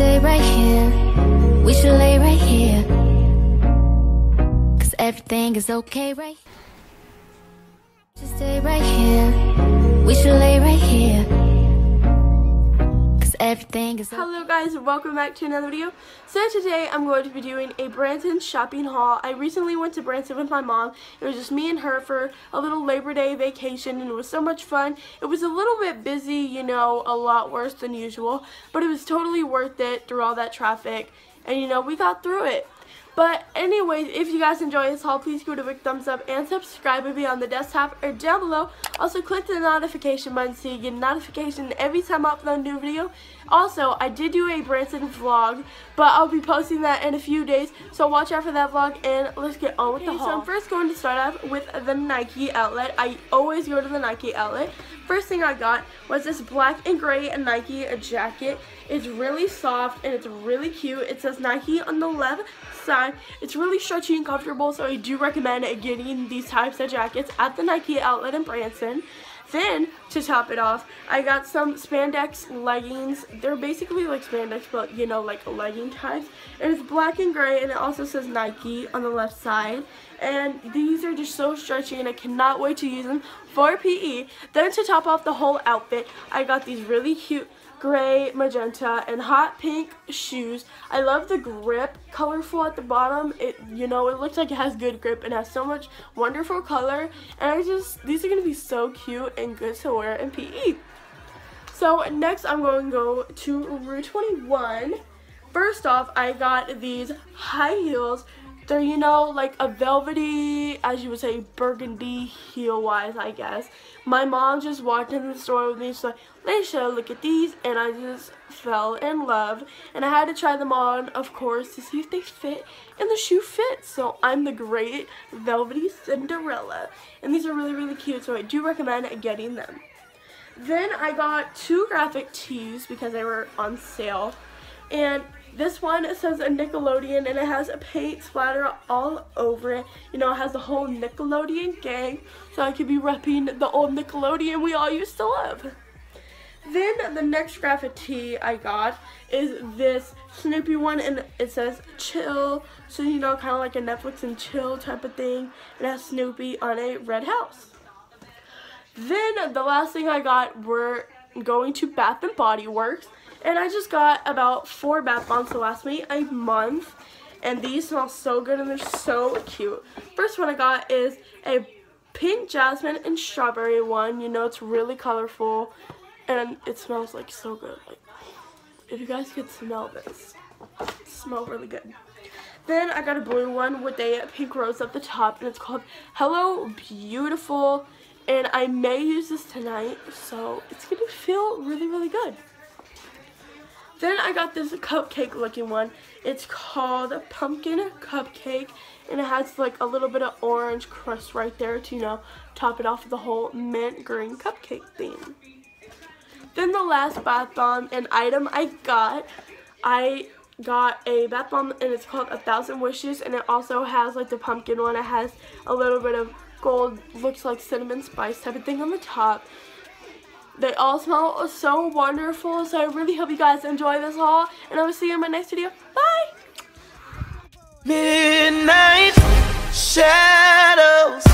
stay right here. We should lay right here. Cause everything is okay right Just stay right here. We should lay right here. Everything is. Hello guys, welcome back to another video. So today I'm going to be doing a Branson shopping haul. I recently went to Branson with my mom. It was just me and her for a little Labor Day vacation and it was so much fun. It was a little bit busy, you know, a lot worse than usual, but it was totally worth it through all that traffic. And you know, we got through it. But anyways, if you guys enjoy this haul, please give it a big thumbs up and subscribe if you're on the desktop or down below. Also, click the notification button so you get a notification every time I upload a new video. Also, I did do a Branson vlog, but I'll be posting that in a few days. So watch out for that vlog and let's get on with okay, the haul. So I'm first going to start off with the Nike outlet. I always go to the Nike outlet. First thing I got was this black and gray Nike jacket. It's really soft and it's really cute. It says Nike on the left side. It's really stretchy and comfortable, so I do recommend getting these types of jackets at the Nike outlet in Branson. Then, to top it off, I got some spandex leggings. They're basically like spandex, but you know, like legging types. And it's black and gray, and it also says Nike on the left side. And these are just so stretchy, and I cannot wait to use them for PE. Then, to top off the whole outfit, I got these really cute gray, magenta, and hot pink shoes. I love the grip, colorful at the bottom. It, you know, it looks like it has good grip and has so much wonderful color. And I just, these are going to be so cute and good to wear in PE. So next I'm going to go to Rue 21. First off, I got these high heels they're, you know, like a velvety, as you would say, burgundy heel-wise, I guess. My mom just walked in the store with me. She's like, Leisha, look at these. And I just fell in love. And I had to try them on, of course, to see if they fit. And the shoe fits. So I'm the great velvety Cinderella. And these are really, really cute. So I do recommend getting them. Then I got two graphic tees because they were on sale. And this one says a Nickelodeon and it has a paint splatter all over it. You know, it has the whole Nickelodeon gang. So I could be repping the old Nickelodeon we all used to love. Then the next graffiti I got is this Snoopy one and it says chill. So you know, kind of like a Netflix and chill type of thing. It has Snoopy on a red house. Then the last thing I got were going to Bath and Body Works and I just got about four bath bombs to last me a month. And these smell so good and they're so cute. First one I got is a pink jasmine and strawberry one. You know, it's really colorful. And it smells like so good. Like, if you guys could smell this, smell really good. Then I got a blue one with a pink rose at the top. And it's called Hello Beautiful. And I may use this tonight. So it's going to feel really, really good. Then I got this cupcake looking one. It's called Pumpkin Cupcake. And it has like a little bit of orange crust right there to, you know, top it off with the whole mint green cupcake theme. Then the last bath bomb and item I got, I got a bath bomb and it's called A Thousand Wishes. And it also has like the pumpkin one. It has a little bit of gold, looks like cinnamon spice type of thing on the top. They all smell so wonderful. So I really hope you guys enjoy this haul. And I will see you in my next video. Bye! Midnight shadows,